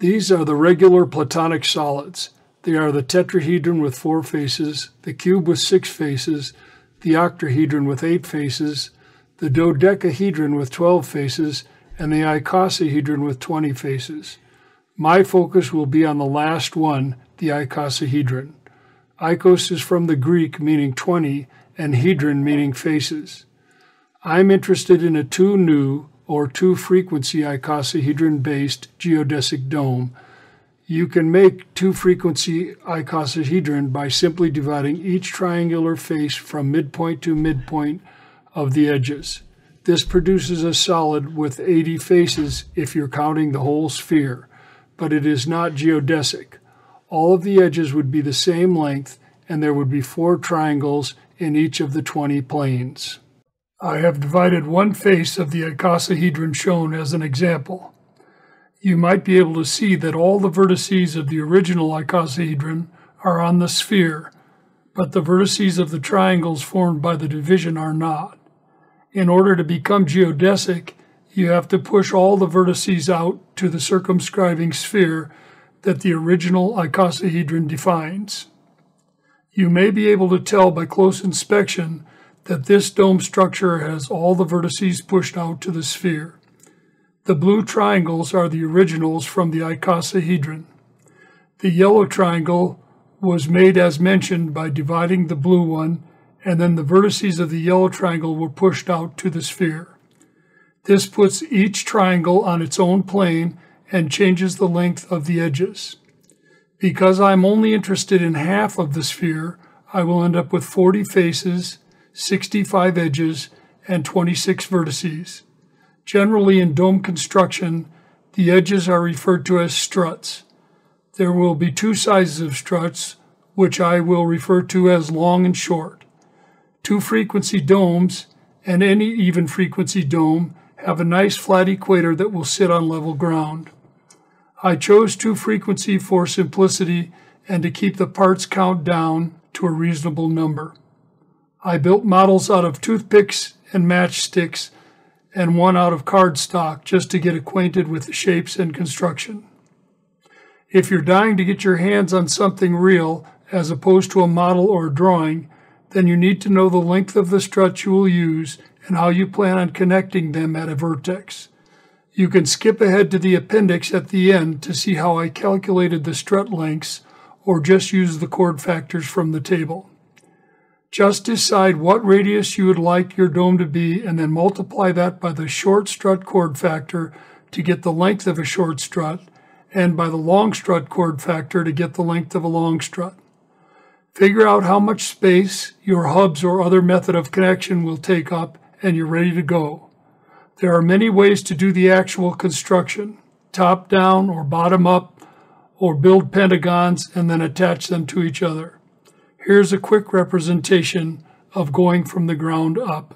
These are the regular platonic solids. They are the tetrahedron with four faces, the cube with six faces, the octahedron with eight faces, the dodecahedron with 12 faces, and the icosahedron with 20 faces. My focus will be on the last one, the icosahedron. Icos is from the Greek meaning 20 and hedron meaning faces. I'm interested in a two nu or two frequency icosahedron based geodesic dome. You can make two frequency icosahedron by simply dividing each triangular face from midpoint to midpoint of the edges. This produces a solid with 80 faces if you're counting the whole sphere, but it is not geodesic. All of the edges would be the same length and there would be four triangles in each of the 20 planes. I have divided one face of the icosahedron shown as an example. You might be able to see that all the vertices of the original icosahedron are on the sphere, but the vertices of the triangles formed by the division are not. In order to become geodesic, you have to push all the vertices out to the circumscribing sphere that the original icosahedron defines. You may be able to tell by close inspection that this dome structure has all the vertices pushed out to the sphere. The blue triangles are the originals from the icosahedron. The yellow triangle was made as mentioned by dividing the blue one, and then the vertices of the yellow triangle were pushed out to the sphere. This puts each triangle on its own plane and changes the length of the edges. Because I'm only interested in half of the sphere, I will end up with 40 faces 65 edges, and 26 vertices. Generally, in dome construction, the edges are referred to as struts. There will be two sizes of struts, which I will refer to as long and short. Two frequency domes and any even frequency dome have a nice flat equator that will sit on level ground. I chose two frequency for simplicity and to keep the parts count down to a reasonable number. I built models out of toothpicks and matchsticks and one out of cardstock just to get acquainted with the shapes and construction. If you're dying to get your hands on something real as opposed to a model or a drawing, then you need to know the length of the struts you will use and how you plan on connecting them at a vertex. You can skip ahead to the appendix at the end to see how I calculated the strut lengths or just use the chord factors from the table. Just decide what radius you would like your dome to be and then multiply that by the short strut chord factor to get the length of a short strut and by the long strut chord factor to get the length of a long strut. Figure out how much space your hubs or other method of connection will take up and you're ready to go. There are many ways to do the actual construction, top down or bottom up, or build pentagons and then attach them to each other. Here's a quick representation of going from the ground up.